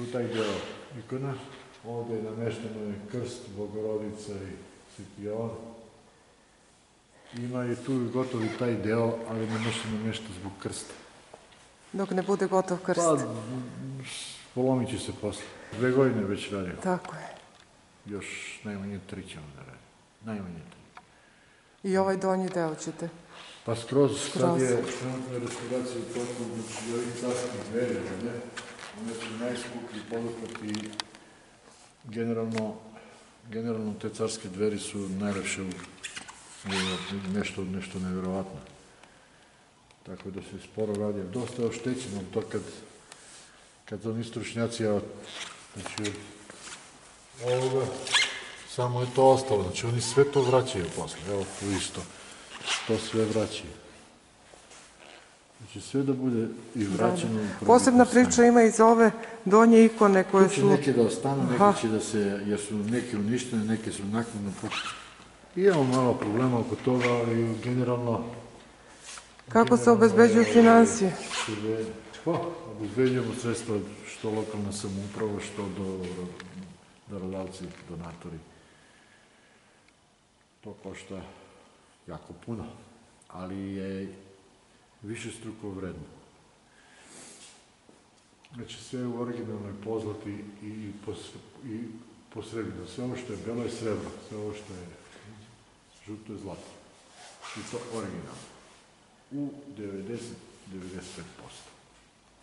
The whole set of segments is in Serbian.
Tu taj deo ikona, ovde je namešteno je krst, Bogorodica i Sveti Jovan. Ima i tu gotovi taj deo, ali namešteno nešto zbog krsta. Dok ne bude gotov krst. Pa, polomit će se posle. Dve godine već radio. Tako je. Još najmanje tri ćemo da radi. Najmanje tri. I ovaj donji deo ćete. Pa skroz, sad Skroz. je trenutno restauracija u toku, znači ovi carskih dveri, ne? One su najskuplji poduhvat i generalno, generalno te carske dveri su najlepše u, nešto, nešto nevjerovatno. Tako da se sporo radi. Dosta je oštećeno to kad, kad oni stručnjaci, evo, znači, ovoga, samo je to ostalo, znači oni sve to vraćaju posle, evo tu isto, to sve vraćaju. Znači sve da bude i vraćeno. Posebna priča ima i za ove donje ikone koje Tu će su... neke da ostanu, neke će da se, jer su neke uništene, neke su naknadno po... Imamo malo problema oko toga, ali generalno... Kako se obezbeđuju je, financije? Pa, obezbeđujemo sredstva što lokalna samouprava, što do, darodavci, donatori. To košta jako puno, ali je više struko vredno. Znači sve u originalnoj pozlati i, pos, i posredino. Sve ovo što je belo je srebro, sve ovo što je žuto je zlato. I to originalno. U 90-95%.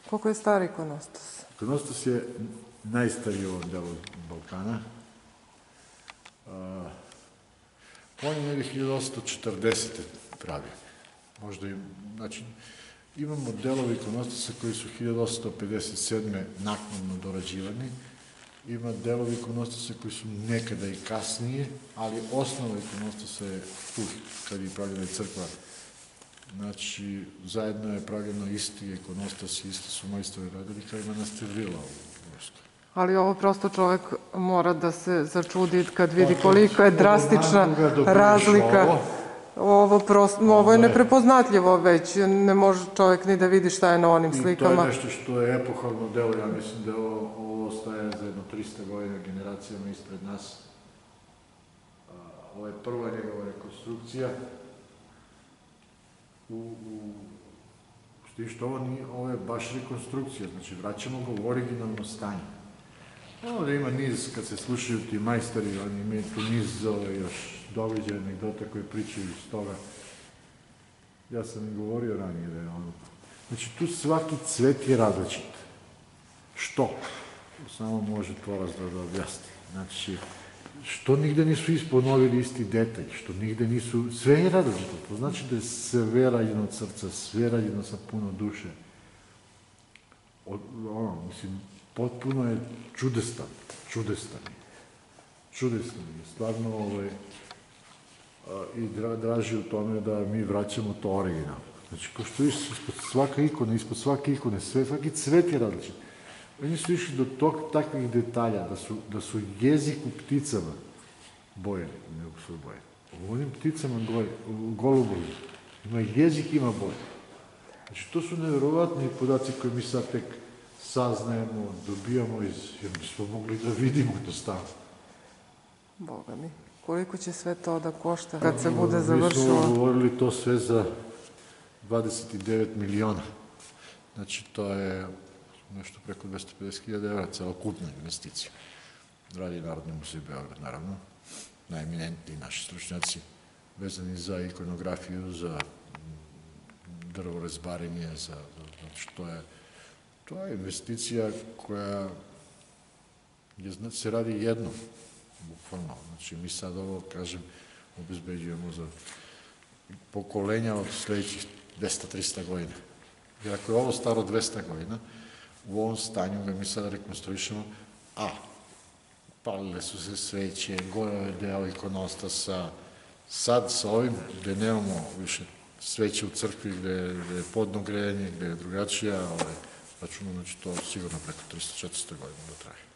Koliko je stari ikonostas? Ikonostas je najstariji u ovom delu Balkana. A, on je negdje 1840. pravio. Možda i, znači, imamo delove ikonostasa koji su 1857. naknadno dorađivani, ima delovi ikonostasa koji su nekada i kasnije, ali osnova ikonostasa je tu, kad je pravljena i crkva. Znači, zajedno je pravljeno isti ikonostas, isti su majstori radili kao i manastir Vila u Ruskoj. Ali ovo prosto čovjek mora da se začudi kad vidi Pa, koliko je drastična vidiš razlika. ovo, Ovo, prosto, ovo je neprepoznatljivo već, ne može čovjek ni da vidi šta je na onim I to je slikama. nešto što je epohalno delo, ja mislim da ovo, ovo ostaje za jedno 300 godina generacijama ispred nas. Ovo je prva njegova rekonstrukcija. U, u, što ovo, nije, ovo je baš rekonstrukcija, znači vraćamo ga u originalno stanje. Ovdje ima niz, kad se slušaju ti majstori, oni imaju tu niz ove još događaja, anegdota koje pričaju iz toga. Ja sam i govorio ranije da je ono... Znači, tu svaki cvet je različit. Što? Samo može tvorac da, da objasni. Znači, što nigde nisu isponovili isti detalj, što nigde nisu... Sve je različito. To znači da je sve rađeno od srca, sve rađeno sa puno duše. Od, ono, mislim, potpuno je čudestan, čudestan. je. Čudestan je, stvarno, ovaj, i dra, draži u tome da mi vraćamo to original. Znači, ko što viš, ispod svaka ikona, ispod svake ikone, sve, svaki cvet je različit. Oni su išli do tog takvih detalja, da su, da su jezik u pticama bojeni, nego su bojeni. U onim pticama goje, u golubovi, ima jezik, ima boje. Znači, to su nevjerovatni podaci koje mi sad tek saznajemo, dobijamo iz, jer bismo mogli da vidimo to stavno. Boga mi, koliko će sve to da košta kad se Mi bude smo završilo? govorili to sve za 29 miliona. Znači, to je nešto preko 250.000 evra, celokupna investicija. Radi Narodni muzej Beograd, naravno. Najeminentniji naši stručnjaci vezani za ikonografiju, za drvorezbarenje, za, za, znači, to je, to je investicija koja je, zna- se radi jednom, bukvalno. Znači, mi sad ovo, kažem, obezbeđujemo za pokolenja od sledećih 200-300 godina. Jer ako je ovo staro 200 godina, u ovom stanju ga mi sada rekonstruišemo, a palile su se sveće, gore je deo ikonostasa, sad sa ovim gde nemamo više sveće u crkvi, gde, gde je podno grejanje, gde je drugačija, ovaj, Значи, иначе то сигурно преко 300-400 години да трае.